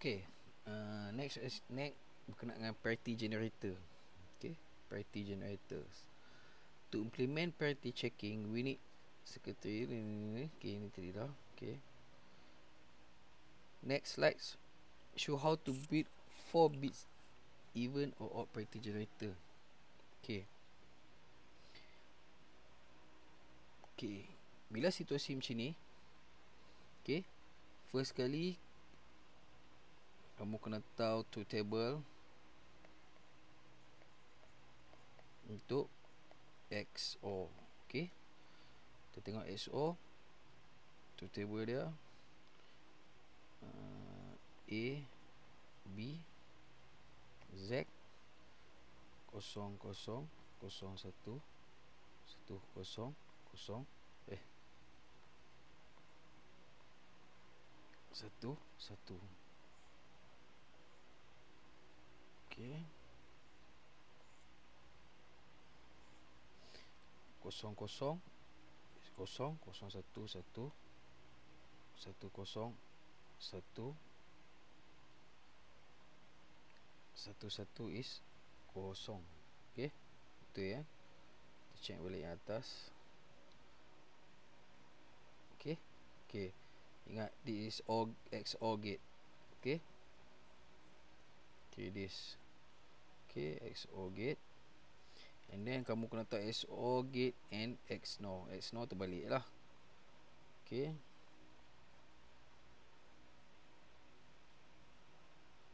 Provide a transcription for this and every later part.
Okay. Uh, Next Next Berkenaan dengan parity generator. Okay. Parity generators. To implement parity checking We need Secretary Okay ini tadi dah. Okay. Next slides Show how to build 4 bits Even or odd parity generator. Okay. Okay. Bila situasi macam ni Okay. First kali kamu kena tahu to table untuk XO okey kita tengok XO to table dia. Uh, A B Z. Kosong kosong kosong satu. Satu kosong kosong. Eh. Satu satu Kosong kosong kosong kosong satu satu satu kosong satu satu satu is kosong. Okey. Itu ya. Kita check balik yang atas. Okey. Okey. Ingat this is OR XOR gate. Okey. Okay, this Okay, XOR gate. And then kamu kena tahu XOR gate and XNOR XNOR terbalik lah. Okay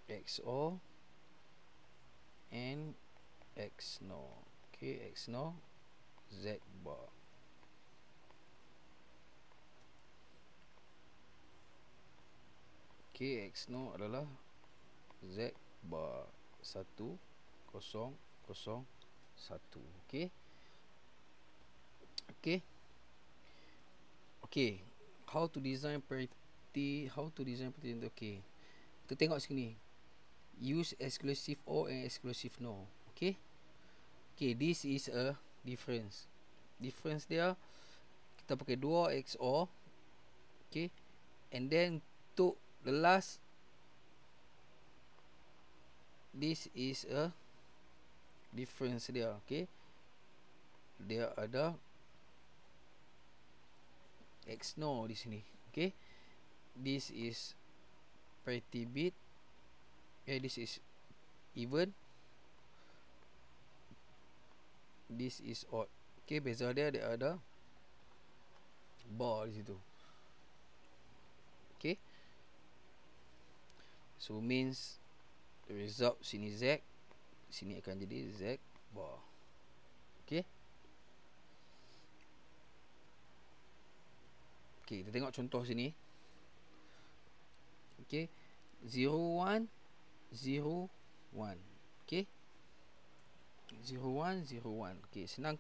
XOR and XNOR Okay, XNOR Z bar. Okay, XNOR adalah Z bar satu kosong kosong satu. Okey. Okey. Okey. How to design parity how to design parity okey. Kita tengok sini use exclusive or and exclusive no. Okey. Okey this is a difference. Difference dia kita pakai dua xor okey. And then to the last this is a difference dia okay? Dia ada x no di sini okay? This is parity bit okay this is even. This is odd okay? Beza dia dia ada bar di situ okay? So means result sini Z sini akan jadi Z bar okey. Okey kita tengok contoh sini. Okey. 01 01 okey. 01 01 okey senang.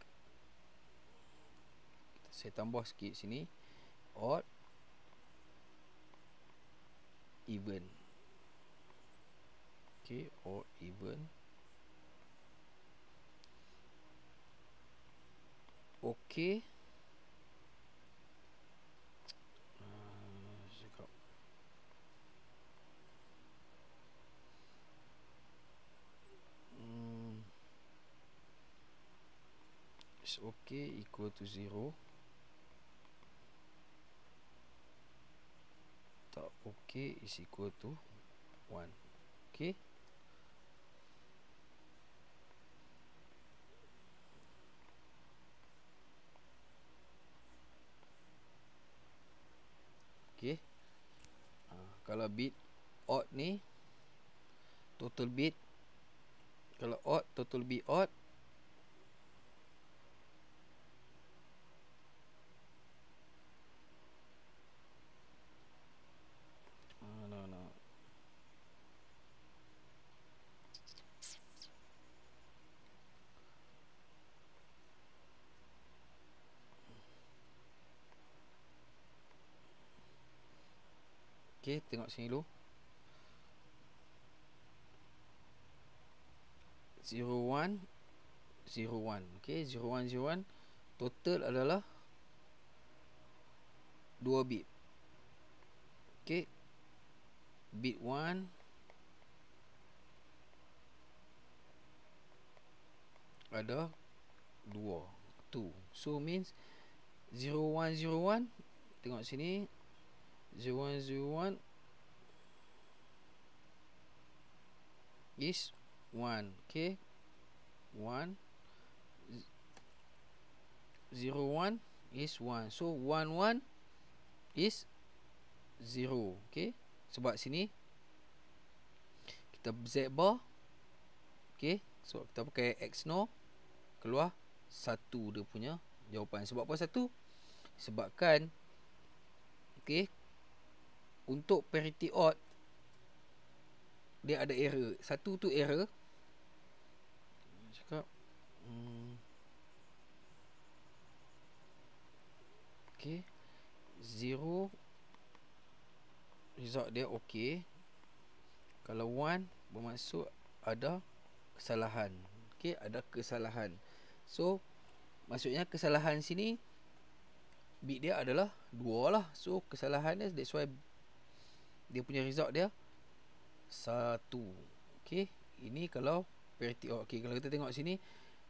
Saya tambah sikit sini. Odd. Even. Okay or even okay uh, hmm. okay equal to zero. Tak okay is equal to one. Okay Okey. Ha, kalau bit odd ni total bit kalau odd total bit odd kita tengok sini dulu. 0101 okey 0101 total adalah 2 bit. Okey bit 1 ada 2 2 so means 0101 tengok sini. 0101 is 1 okay? 1 01 is 1 so 11 is 0 okay? Sebab sini kita z bar okay? So kita pakai x no keluar 1 dia punya jawapan. Sebab apa satu? Sebabkan okay? Untuk parity odd dia ada error satu tu error cakap hmm, okay zero. Result dia okay. Kalau one bermaksud ada kesalahan. Okay ada kesalahan. So maksudnya kesalahan sini bit dia adalah dua lah. So kesalahan dia that's why dia punya result dia satu. Okey ini kalau parity oh, okey kalau kita tengok sini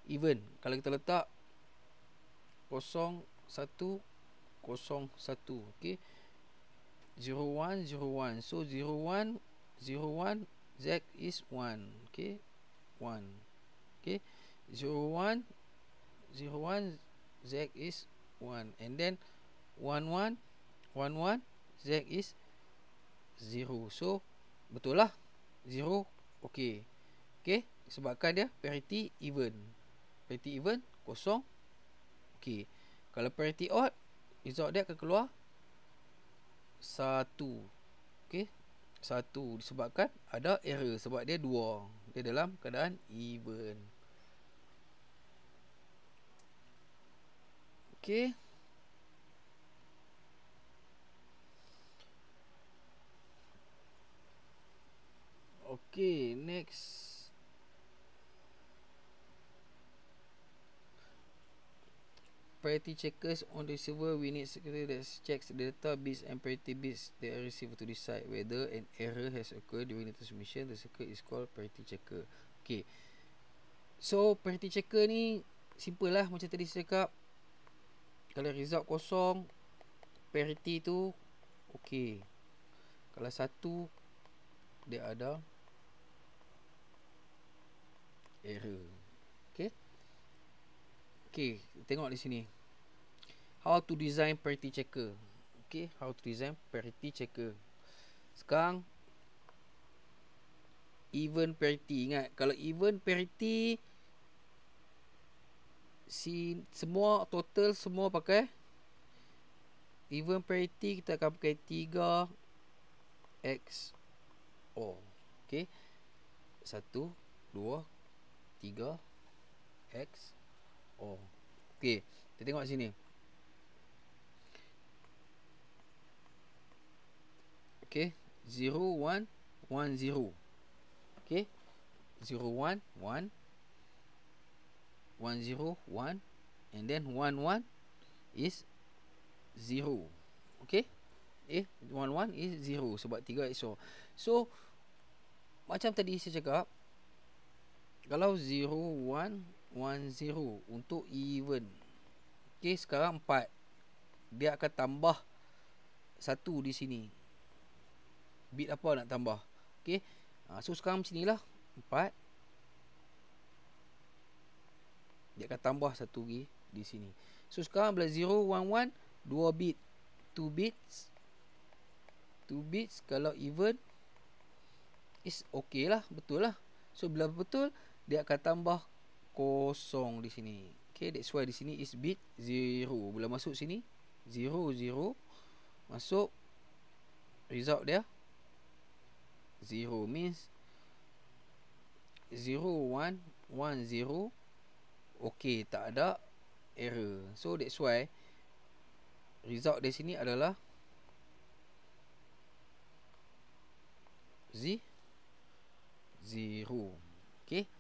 even kalau kita letak kosong satu kosong satu okey. Zero one zero one. So zero one zero one z is one okey. One okey. Zero one zero one z is one. And then one one one one z is zero. So Betul lah. Zero. Okay Okay Sebabkan dia parity even. Parity even Kosong. Okay Kalau parity odd Result dia akan keluar Satu. Okay Satu. Disebabkan Ada error. Sebab dia dua. Dia dalam keadaan even. Okay Okay, next. Parity checkers on the server we need security that checks the data bits and parity bits that are received to decide whether an error has occurred during the transmission. The circuit is called parity checker. Okay. So parity checker ni simple lah macam tadi saya cakap. Kalau result kosong, parity tu okay. Kalau satu dia ada error. Okay. Okay, tengok di sini. How to design parity checker. Okay, how to design parity checker. Sekarang even parity ingat kalau even parity si semua total semua pakai even parity kita akan pakai 3 x o okey 1 2 3 X O. Okey Kita tengok sini. Okey 0 1 1 0 Okey 0 1 1 1 0 1 And then 1 1 Is 0 Okey Eh 1 1 is 0 Sebab 3 XO So Macam tadi saya cakap kalau 0 1 1 0 untuk even. Okey, sekarang 4. Dia akan tambah 1 di sini. Bit apa nak tambah? Okey. Ha, so sekarang macam inilah 4. Dia akan tambah 1 lagi di sini. So sekarang bila 0 1 1 2 bit 2 bits 2 bits kalau even is okay lah betul lah so bila betul dia akan tambah kosong di sini. Okay, that's why di sini is bit 0. Bila masuk sini 0 0 masuk result dia 0 means 0 1 1 0 okay tak ada error. So that's why result di sini adalah z 0. Okay.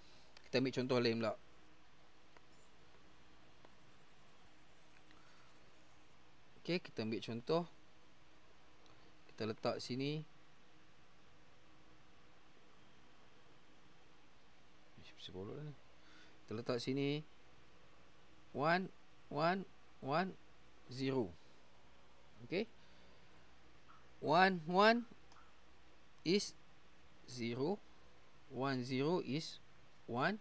Kita ambil contoh lain pula Okay kita ambil contoh Kita letak sini Kita letak sini 1 1 1 0. Okay. 1 1 is 0. 1 0 is 1.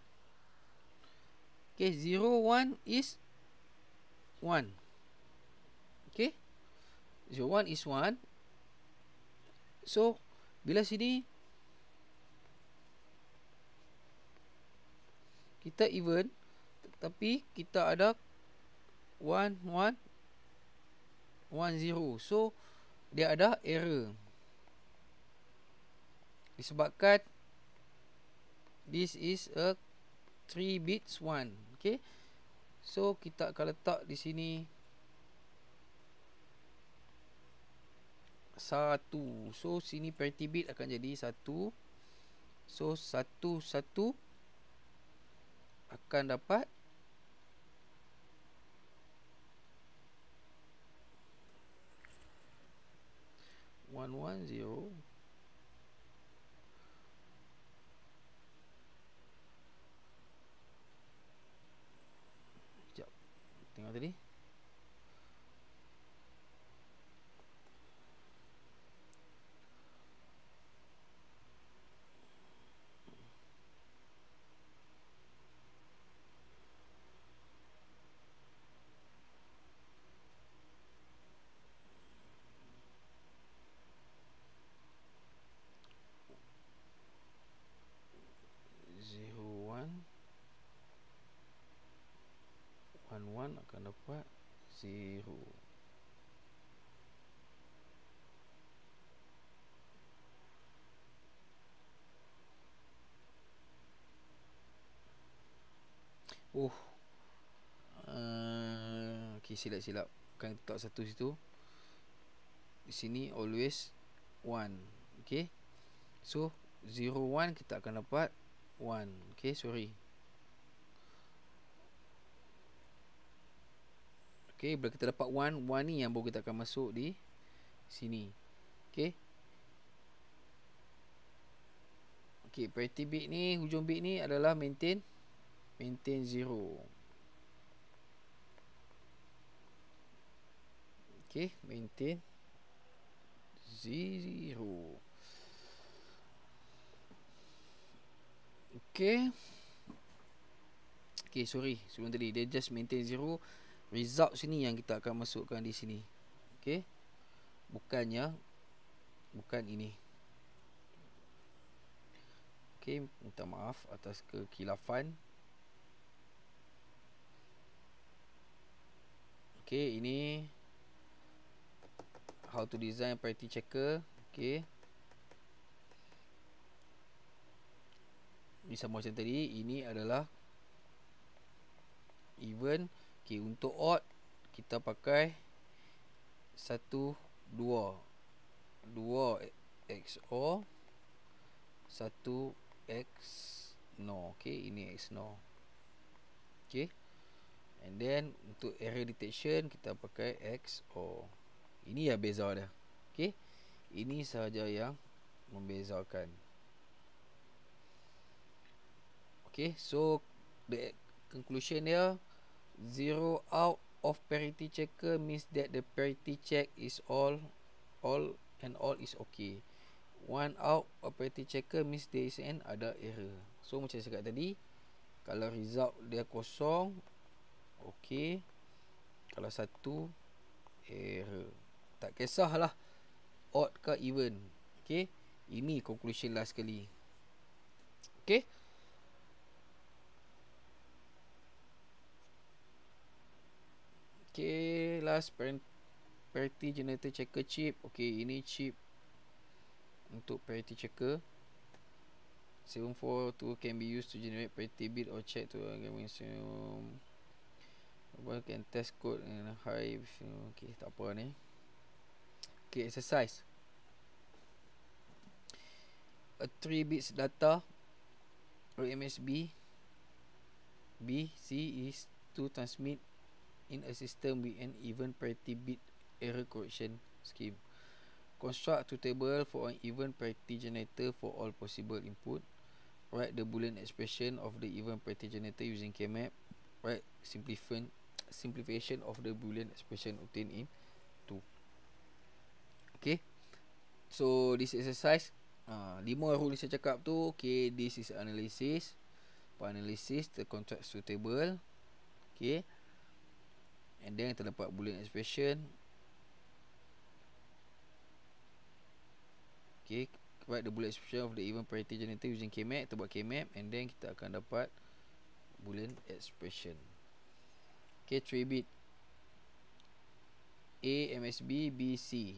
Okay, 0 1 is 1. Okay. 0 1 is 1. So, bila sini kita even tapi kita ada 1 1 1 0 so dia ada error disebabkan this is a 3 bits 1 okay. So kita akan letak di sini satu. So sini parity bit akan jadi satu. So satu satu akan dapat one one zero tengok tadi akan dapat 0 Oh uh, Okay silap-silap. Akan letak satu situ. Di sini always 1 Okay? So 0 1 kita akan dapat 1 Okay sorry Okey, bila kita dapat 1, 1 ni yang baru kita akan masuk di sini. Okey. Okey, parity bit ni, hujung bit ni adalah maintain maintain 0. Okey, maintain 0. Okey. Okey, sorry. Sebelum tadi dia just maintain 0 result sini yang kita akan masukkan di sini. Okey? Bukannya bukan ini. Okey minta maaf atas kekilafan. Okey ini how to design parity checker. Okey. Ini sama macam tadi. Ini adalah event Okey, untuk odd kita pakai 1 2 2 XO 1 X no. Okey, ini X no. Okey. And then untuk error detection kita pakai XO. Ini ya beza dia. Okey. Ini sahaja yang membezakan. Okay, so the conclusion dia zero out of parity checker means that the parity check is all all and all is okay. One out of parity checker means there is an ada error. So macam saya cakap tadi kalau result dia kosong okay. Kalau satu error. Tak kisahlah odd ke even okay. Ini conclusion last sekali. Okay Okay, last parity generator checker chip. Okay, ini chip untuk parity checker. 742 can be used to generate parity bit or check to gaming system. One can test code in high. Okay, tak apa ni. Okay, exercise. A 3 bits data or MSB B C is to transmit in a system with an even parity bit error correction scheme. Construct a table for an even parity generator for all possible input. write the boolean expression of the even parity generator using kmap. Write simplification simplification of the boolean expression obtained in 2 okay? So this exercise uh, lima rule saya cakap tu okay this is analysis. For analysis the contract suitable okay and then kita dapat boolean expression. Okay write the boolean expression of the even parity generator using kmap. Kita buat kmap and then kita akan dapat boolean expression. Okay 3 bit. A MSB B C.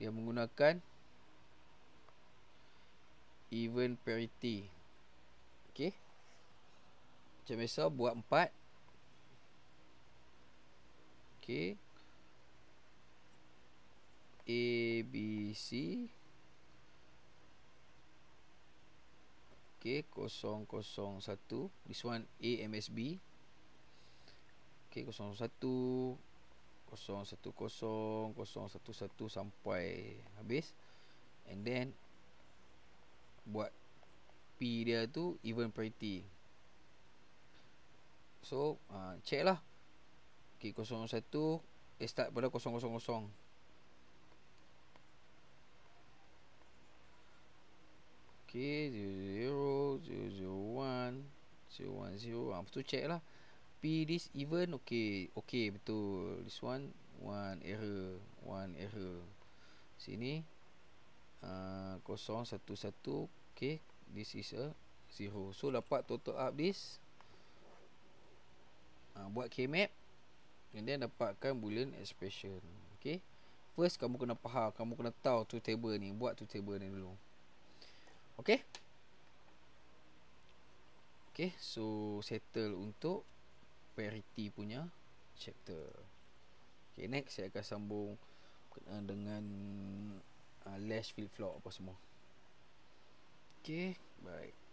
Dia menggunakan even parity okay. Macam biasa buat 4 okay A B C. Kosong satu. This one A M S B. Kosong Kosong satu. satu Sampai habis. And then Buat P dia tu Even parity So uh, Check lah Kosong satu Eh start pada kosong kosong kosong Okay, 0, 0, 0, 1, 0, 1, 0. Ha, betul check lah. P this even, okay. Okay, betul. This one, one error. One error. Sini. Uh, satu, satu. Okay, this is a zero. So, dapat total up this. Uh, buat K-map. And then dapatkan boolean expression. Okay. First, kamu kena faham. Kamu kena tahu tu table ni. Buat tu table ni dulu. Okay Okay So settle untuk Parity punya Chapter Okay next Saya akan sambung Dengan uh, Lash flip flop apa semua Okay Baik